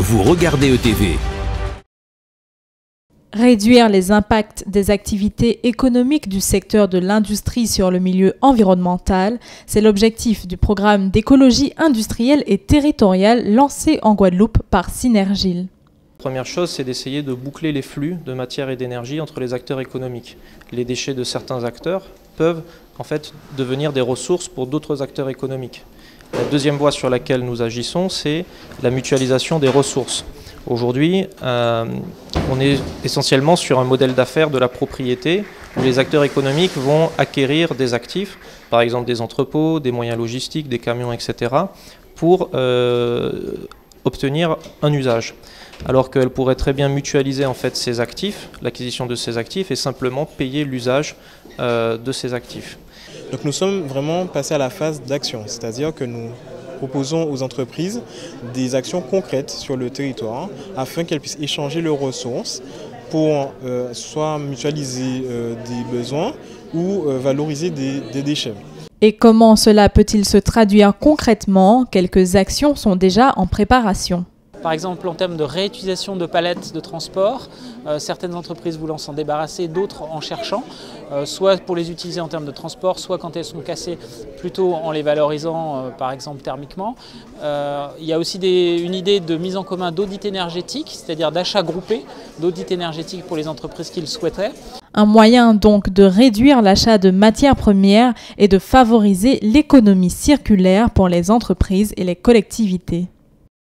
Vous regardez ETV. Réduire les impacts des activités économiques du secteur de l'industrie sur le milieu environnemental, c'est l'objectif du programme d'écologie industrielle et territoriale lancé en Guadeloupe par Synergil. Première chose, c'est d'essayer de boucler les flux de matière et d'énergie entre les acteurs économiques. Les déchets de certains acteurs peuvent en fait devenir des ressources pour d'autres acteurs économiques. La deuxième voie sur laquelle nous agissons, c'est la mutualisation des ressources. Aujourd'hui, euh, on est essentiellement sur un modèle d'affaires de la propriété où les acteurs économiques vont acquérir des actifs, par exemple des entrepôts, des moyens logistiques, des camions, etc., pour euh, obtenir un usage. Alors qu'elle pourrait très bien mutualiser en fait ces actifs, l'acquisition de ces actifs, et simplement payer l'usage euh, de ces actifs. Donc nous sommes vraiment passés à la phase d'action, c'est-à-dire que nous proposons aux entreprises des actions concrètes sur le territoire afin qu'elles puissent échanger leurs ressources pour euh, soit mutualiser euh, des besoins ou euh, valoriser des, des déchets. Et comment cela peut-il se traduire concrètement? Quelques actions sont déjà en préparation. Par exemple, en termes de réutilisation de palettes de transport, euh, certaines entreprises voulant s'en débarrasser, d'autres en cherchant, euh, soit pour les utiliser en termes de transport, soit quand elles sont cassées, plutôt en les valorisant, euh, par exemple thermiquement. il y a aussi une idée de mise en commun d'audit énergétique, c'est-à-dire d'achat groupé d'audit énergétique pour les entreprises qui le souhaiteraient. Un moyen donc de réduire l'achat de matières premières et de favoriser l'économie circulaire pour les entreprises et les collectivités.